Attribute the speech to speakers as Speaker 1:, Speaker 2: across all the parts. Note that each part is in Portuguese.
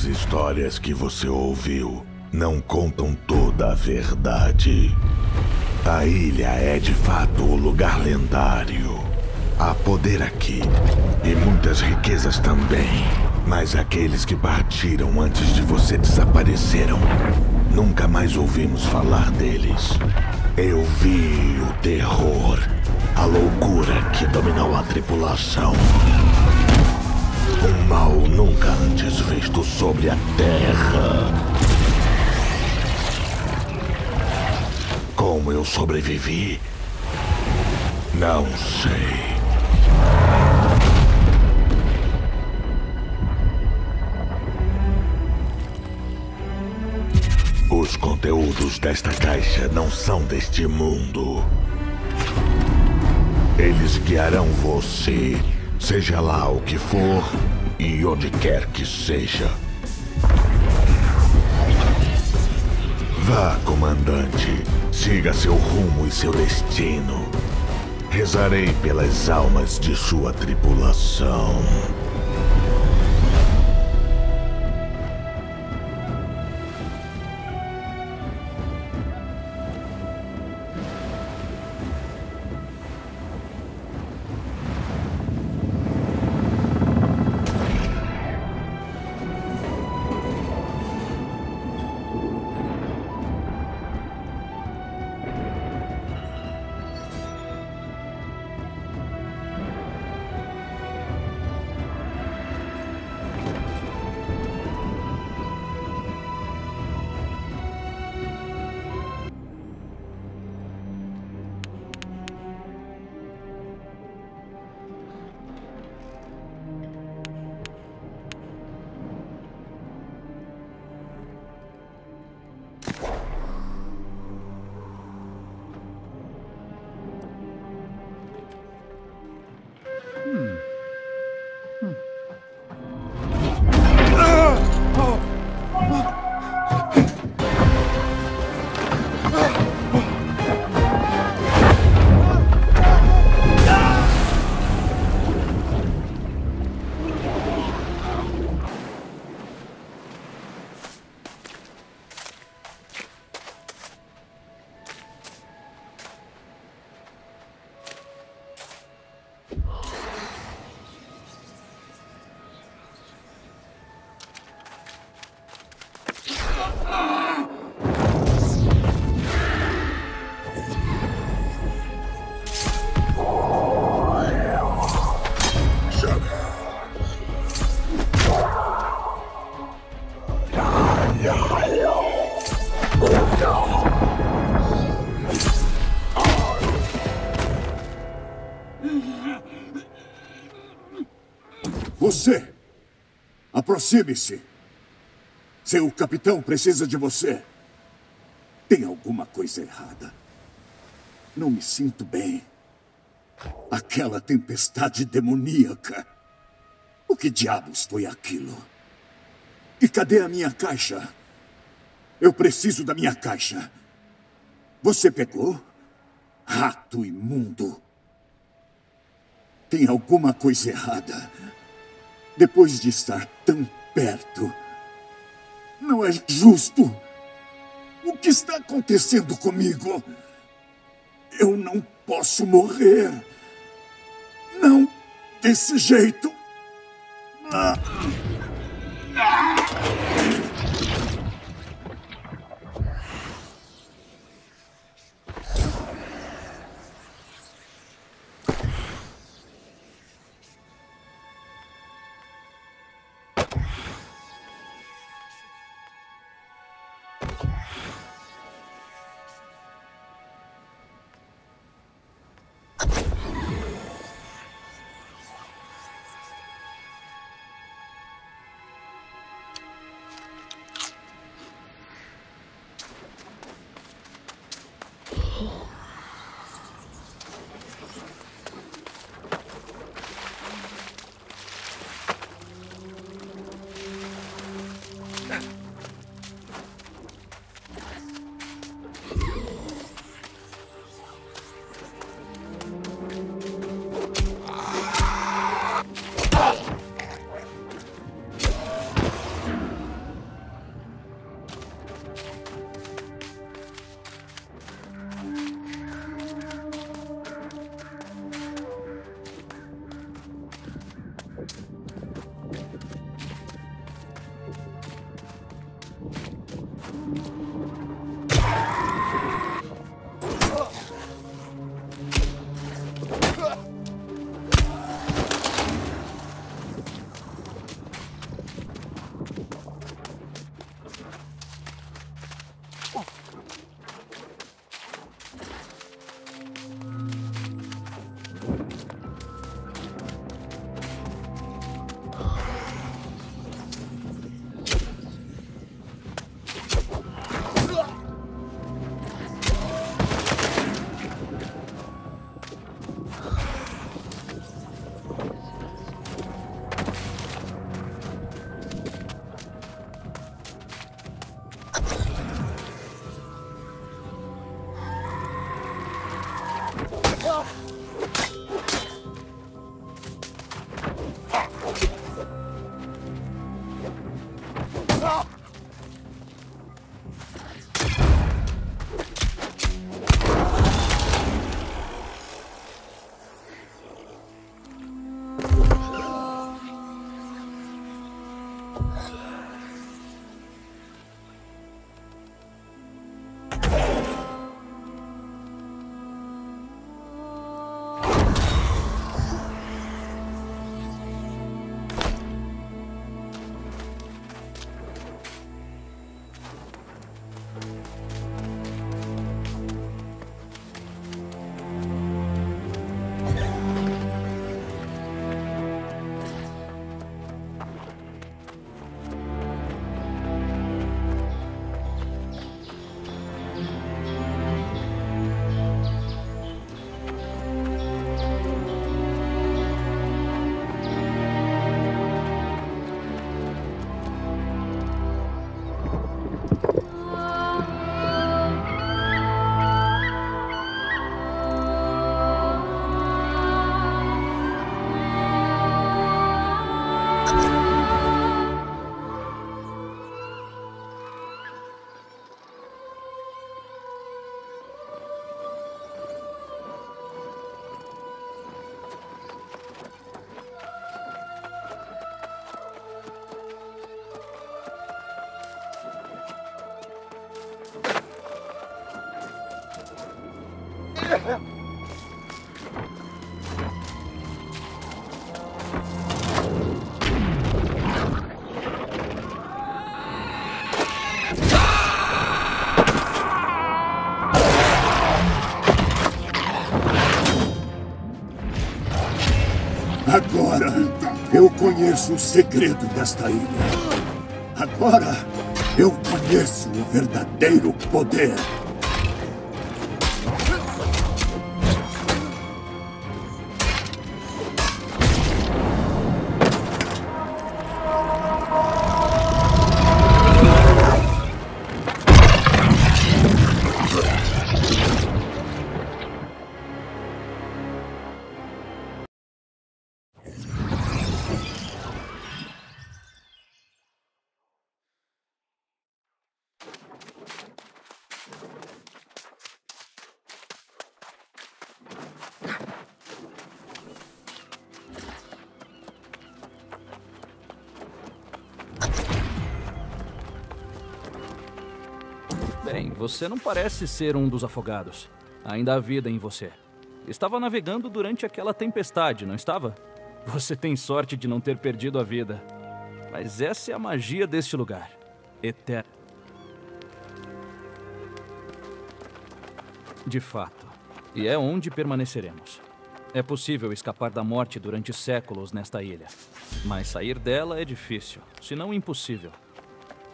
Speaker 1: As histórias que você ouviu não contam toda a verdade. A ilha é de fato o lugar lendário. Há poder aqui e muitas riquezas também. Mas aqueles que partiram antes de você desapareceram. Nunca mais ouvimos falar deles. Eu vi o terror, a loucura que dominou a tripulação. Um mal nunca antes visto sobre a Terra. Como eu sobrevivi? Não sei. Os conteúdos desta caixa não são deste mundo. Eles guiarão você, seja lá o que for e onde quer que seja. Vá, comandante. Siga seu rumo e seu destino. Rezarei pelas almas de sua tripulação.
Speaker 2: Você! Aproxime-se! Seu capitão precisa de você. Tem alguma coisa errada. Não me sinto bem. Aquela tempestade demoníaca. O que diabos foi aquilo? E cadê a minha caixa? Eu preciso da minha caixa. Você pegou? Rato imundo. Tem alguma coisa errada. Depois de estar tão perto. Não é justo. O que está acontecendo comigo? Eu não posso morrer. Não desse jeito. Ah. Conheço o segredo desta ilha. Agora eu conheço o verdadeiro poder.
Speaker 3: Você não parece ser um dos afogados. Ainda há vida em você. Estava navegando durante aquela tempestade, não estava? Você tem sorte de não ter perdido a vida. Mas essa é a magia deste lugar. Eterno. De fato. E é onde permaneceremos. É possível escapar da morte durante séculos nesta ilha. Mas sair dela é difícil, se não impossível.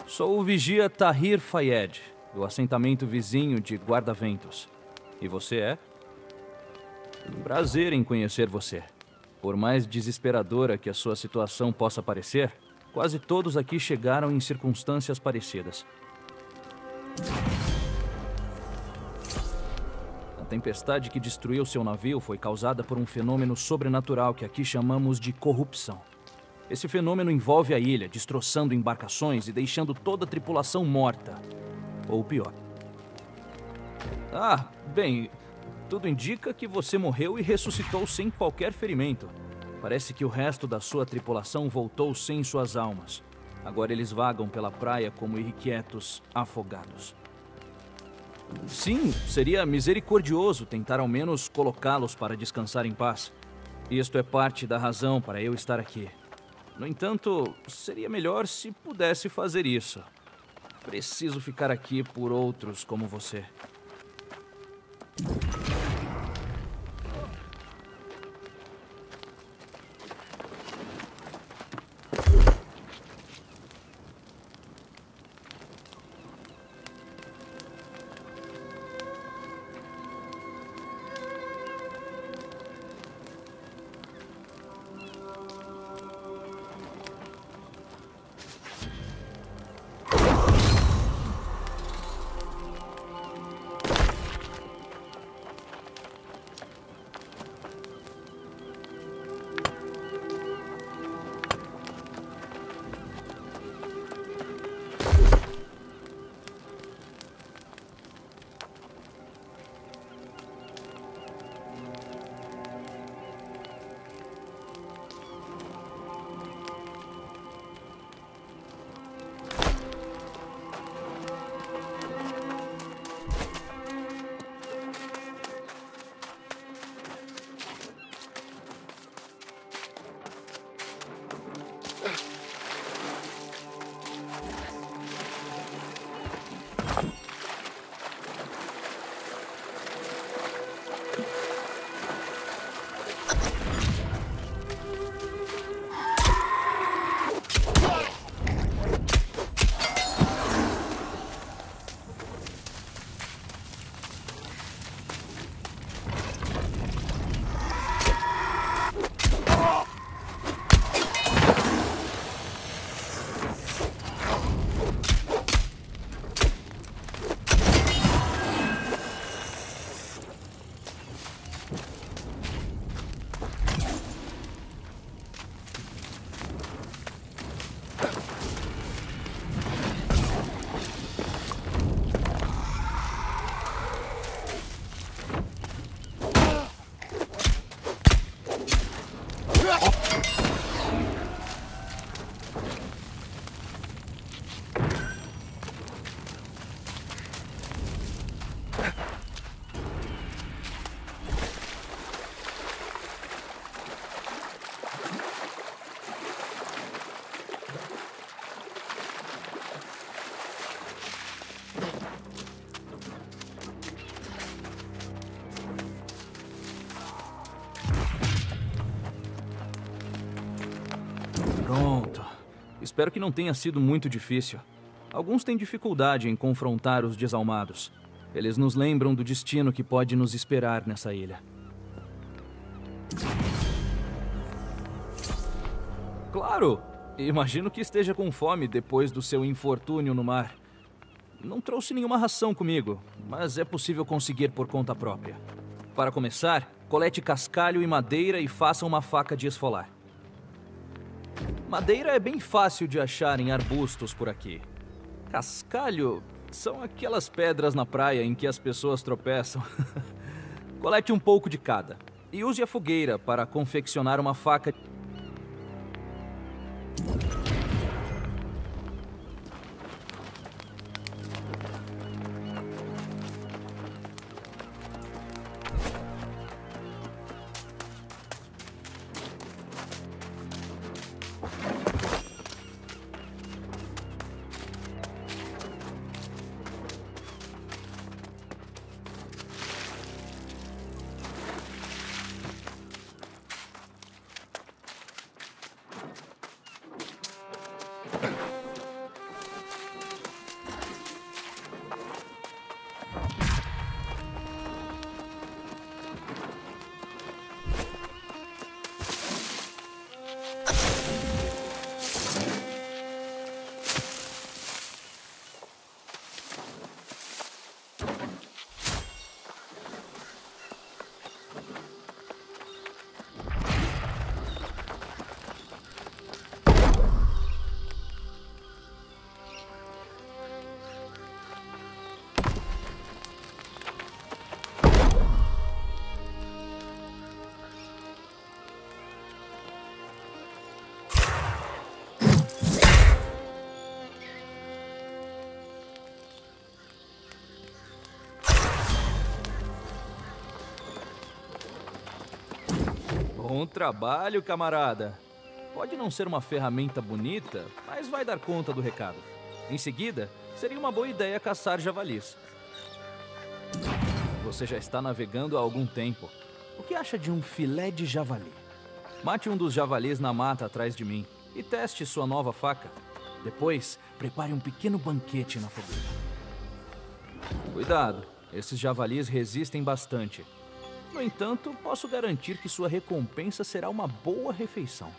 Speaker 3: Sou o vigia Tahir Fayed, do assentamento vizinho de Guarda-Ventos. E você é? Prazer em conhecer você. Por mais desesperadora que a sua situação possa parecer, quase todos aqui chegaram em circunstâncias parecidas. A tempestade que destruiu seu navio foi causada por um fenômeno sobrenatural que aqui chamamos de corrupção. Esse fenômeno envolve a ilha, destroçando embarcações e deixando toda a tripulação morta. Ou pior. Ah, bem, tudo indica que você morreu e ressuscitou sem qualquer ferimento. Parece que o resto da sua tripulação voltou sem suas almas. Agora eles vagam pela praia como irrequietos, afogados. Sim, seria misericordioso tentar ao menos colocá-los para descansar em paz. Isto é parte da razão para eu estar aqui. No entanto, seria melhor se pudesse fazer isso. Preciso ficar aqui por outros como você. Espero que não tenha sido muito difícil. Alguns têm dificuldade em confrontar os desalmados. Eles nos lembram do destino que pode nos esperar nessa ilha. Claro! Imagino que esteja com fome depois do seu infortúnio no mar. Não trouxe nenhuma ração comigo, mas é possível conseguir por conta própria. Para começar, colete cascalho e madeira e faça uma faca de esfolar. Madeira é bem fácil de achar em arbustos por aqui. Cascalho são aquelas pedras na praia em que as pessoas tropeçam. Colete um pouco de cada e use a fogueira para confeccionar uma faca. Bom trabalho, camarada. Pode não ser uma ferramenta bonita, mas vai dar conta do recado. Em seguida, seria uma boa ideia caçar javalis. Você já está navegando há algum tempo. O que acha de um filé de javali? Mate um dos javalis na mata atrás de mim e teste sua nova faca. Depois, prepare um pequeno banquete na fogueira. Cuidado, esses javalis resistem bastante. No entanto, posso garantir que sua recompensa será uma boa refeição.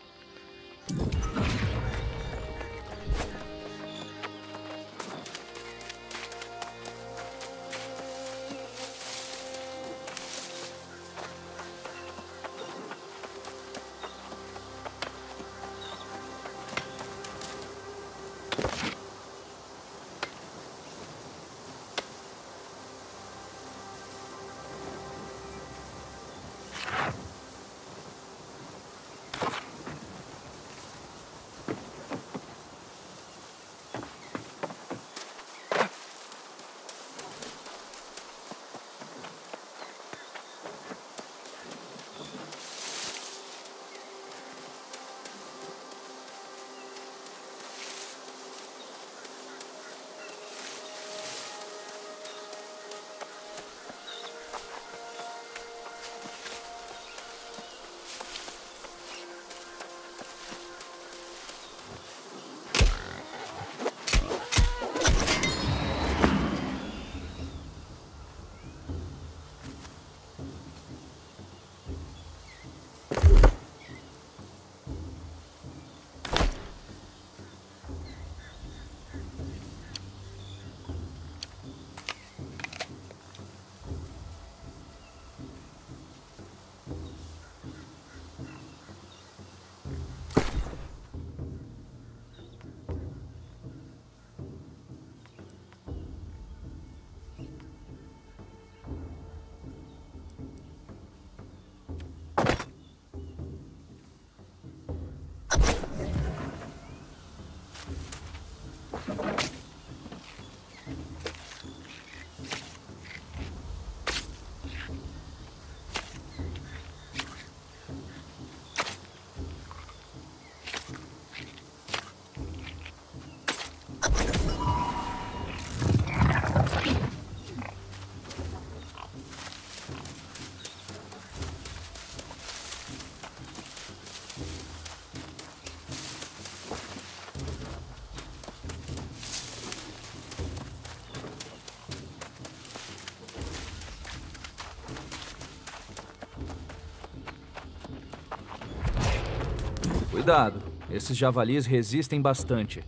Speaker 3: Cuidado, esses javalis resistem bastante.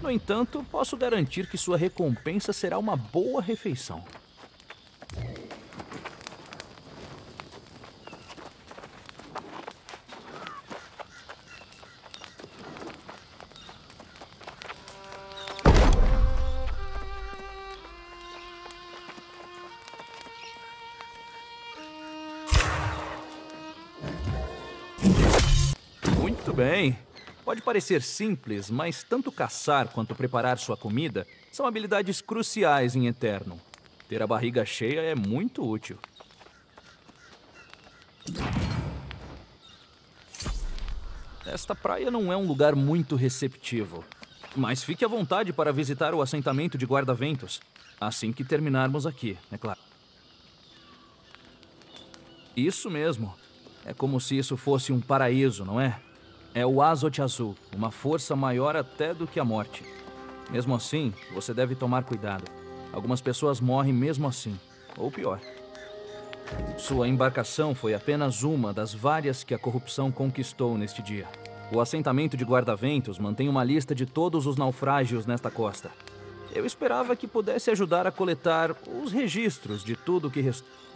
Speaker 3: No entanto, posso garantir que sua recompensa será uma boa refeição. Parecer simples, mas tanto caçar quanto preparar sua comida são habilidades cruciais em Eterno. Ter a barriga cheia é muito útil. Esta praia não é um lugar muito receptivo. Mas fique à vontade para visitar o assentamento de guarda-ventos. Assim que terminarmos aqui, é claro. Isso mesmo. É como se isso fosse um paraíso, não é? É o Azote Azul, uma força maior até do que a morte. Mesmo assim, você deve tomar cuidado. Algumas pessoas morrem mesmo assim, ou pior. Sua embarcação foi apenas uma das várias que a corrupção conquistou neste dia. O assentamento de guarda-ventos mantém uma lista de todos os naufrágios nesta costa. Eu esperava que pudesse ajudar a coletar os registros de tudo que restou.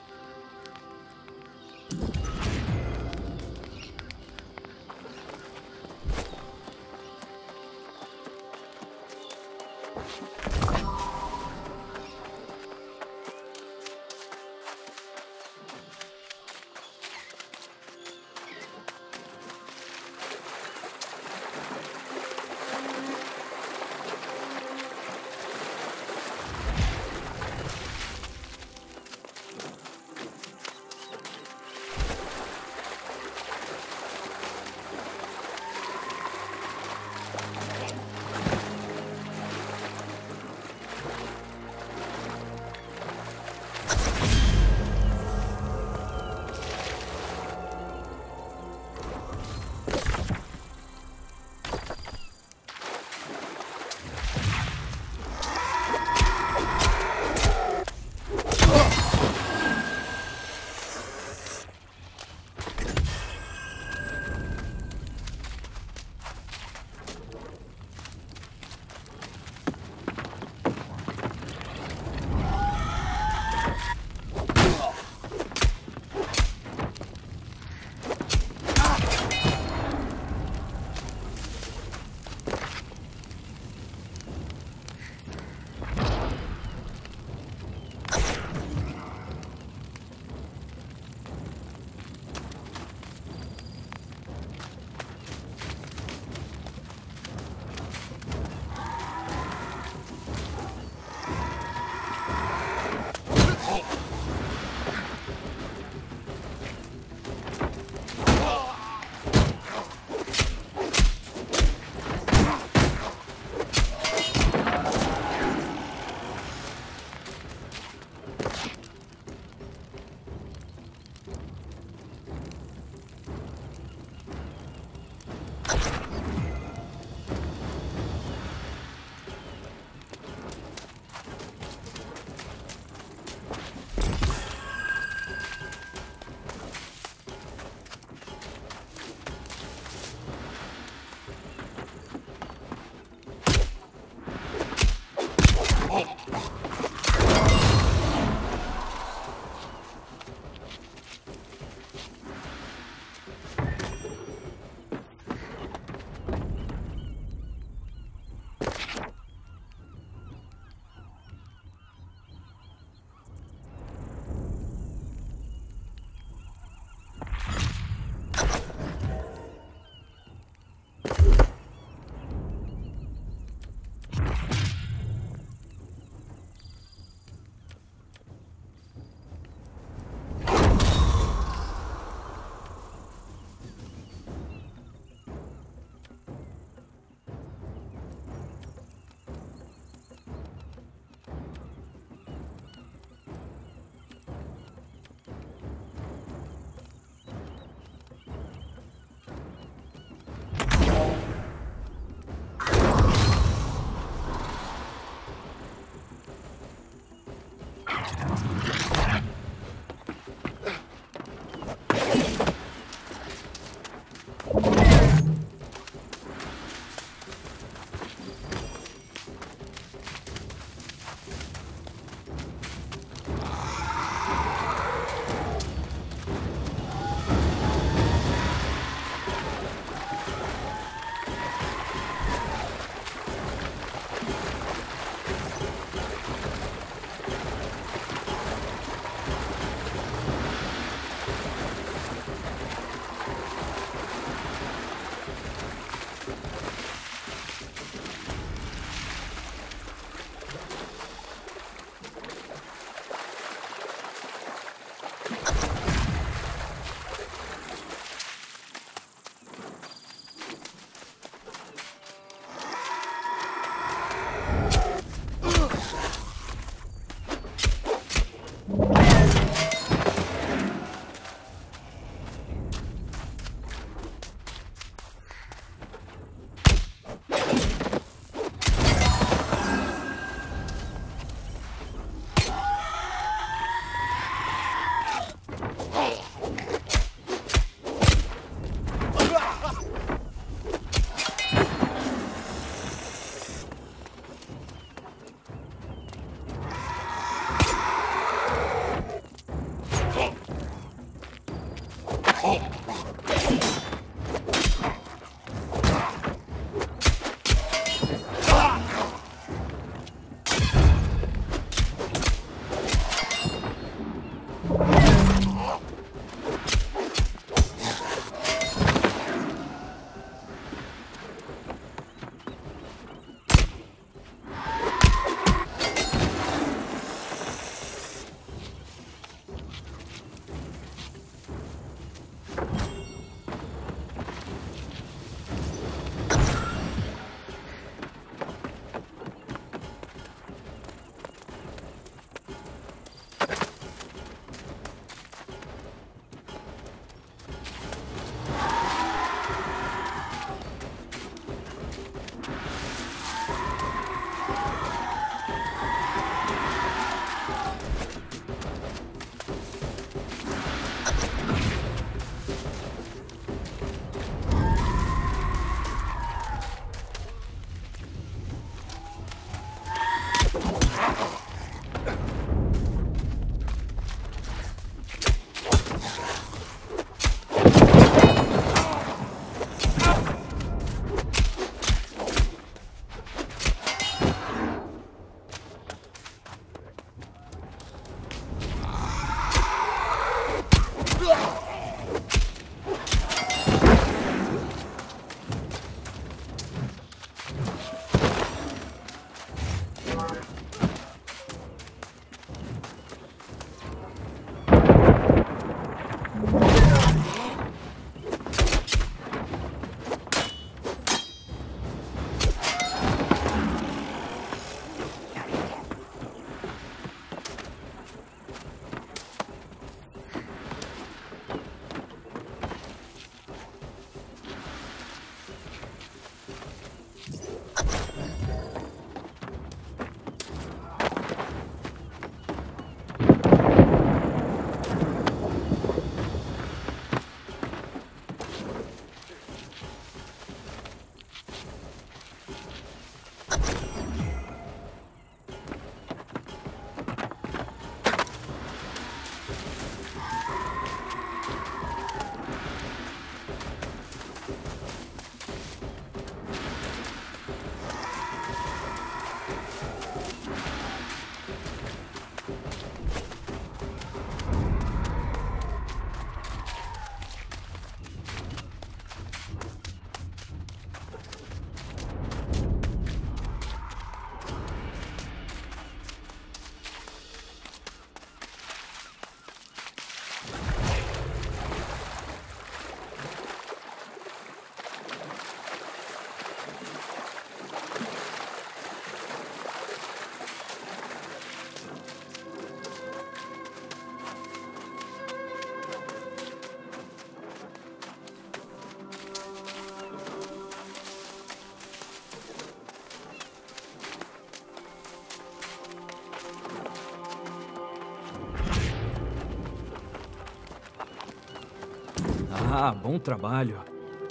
Speaker 3: Ah, bom trabalho.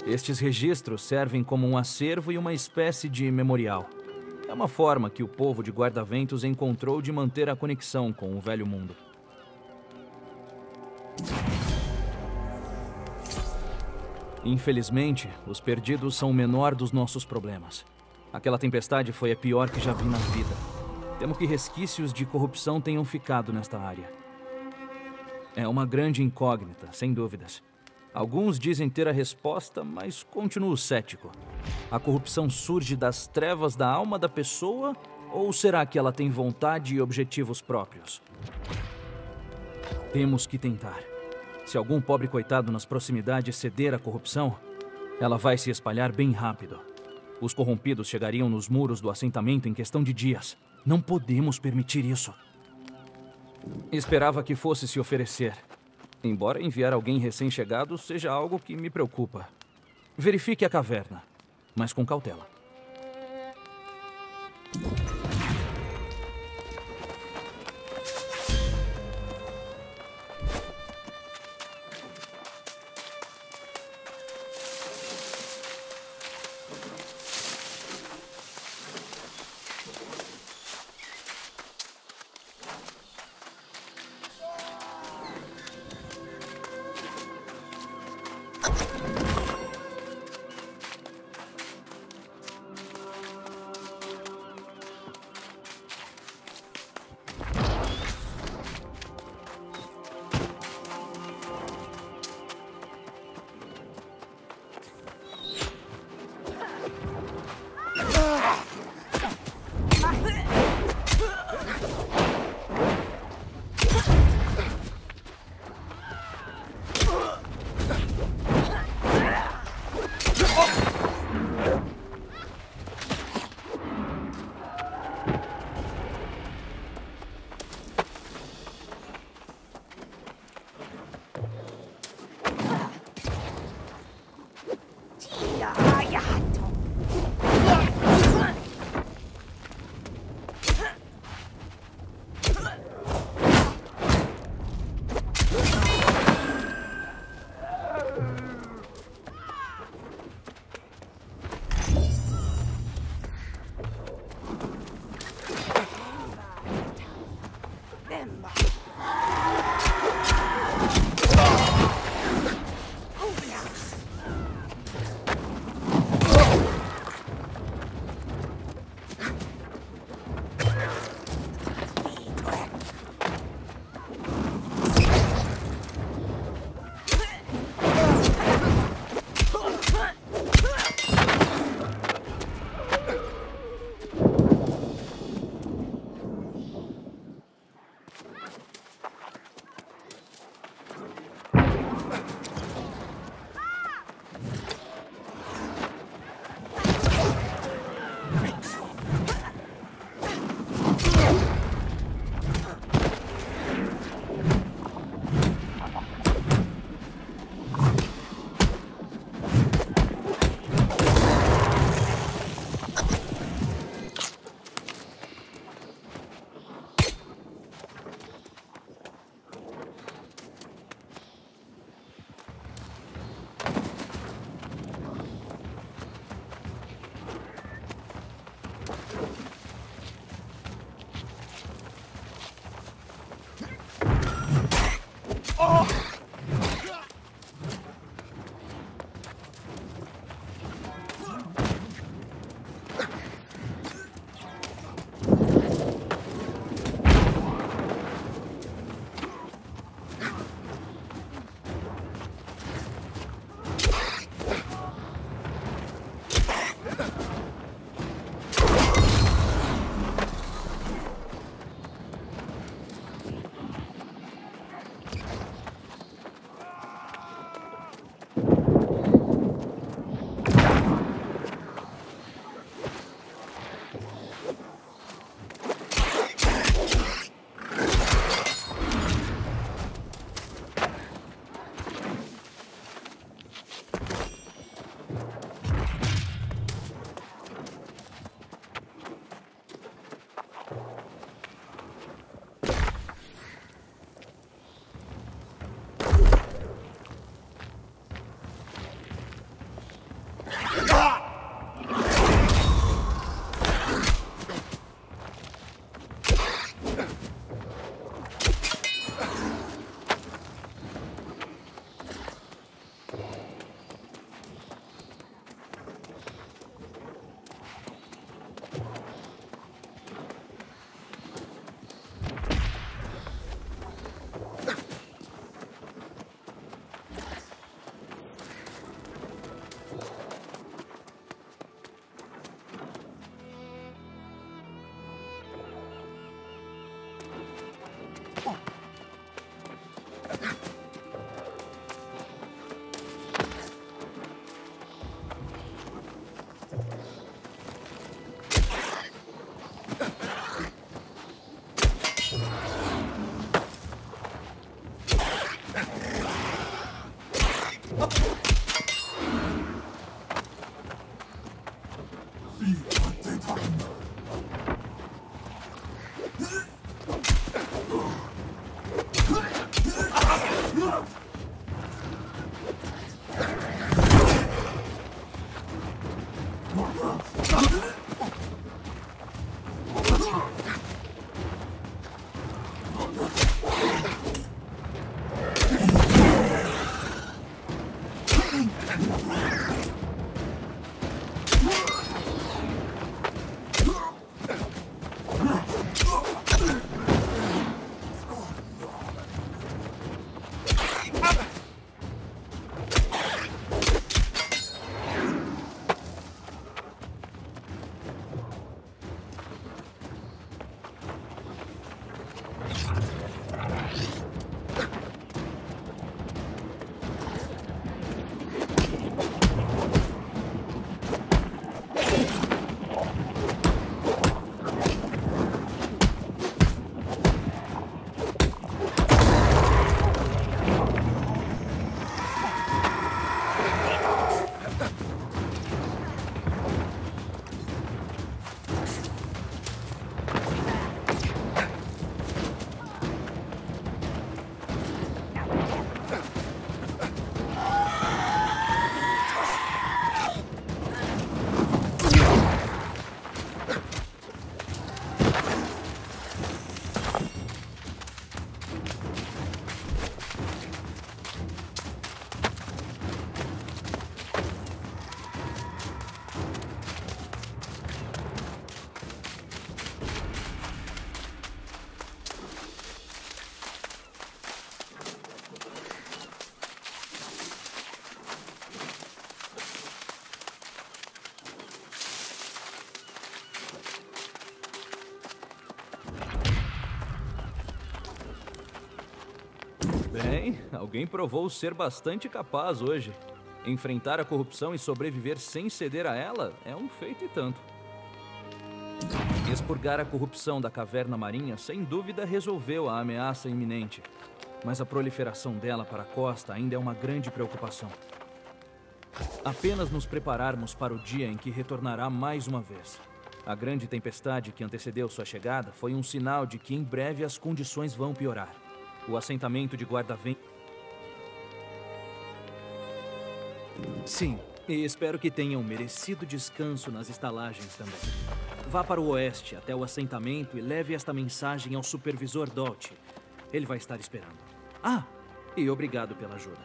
Speaker 3: Estes registros servem como um acervo e uma espécie de memorial. É uma forma que o povo de Guarda-Ventos encontrou de manter a conexão com o velho mundo. Infelizmente, os perdidos são o menor dos nossos problemas. Aquela tempestade foi a pior que já vi na vida. Temo que resquícios de corrupção tenham ficado nesta área. É uma grande incógnita, sem dúvidas. Alguns dizem ter a resposta, mas continuo cético. A corrupção surge das trevas da alma da pessoa ou será que ela tem vontade e objetivos próprios? Temos que tentar. Se algum pobre coitado nas proximidades ceder à corrupção, ela vai se espalhar bem rápido. Os corrompidos chegariam nos muros do assentamento em questão de dias. Não podemos permitir isso. Esperava que fosse se oferecer. Embora enviar alguém recém-chegado seja algo que me preocupa. Verifique a caverna, mas com cautela. Alguém provou ser bastante capaz hoje. Enfrentar a corrupção e sobreviver sem ceder a ela é um feito e tanto. Expurgar a corrupção da caverna marinha sem dúvida resolveu a ameaça iminente. Mas a proliferação dela para a costa ainda é uma grande preocupação. Apenas nos prepararmos para o dia em que retornará mais uma vez. A grande tempestade que antecedeu sua chegada foi um sinal de que em breve as condições vão piorar. O assentamento de guarda-vento. Sim, e espero que tenham merecido descanso nas estalagens também. Vá para o oeste, até o assentamento, e leve esta mensagem ao supervisor Dolce. Ele vai estar esperando. Ah, e obrigado pela ajuda.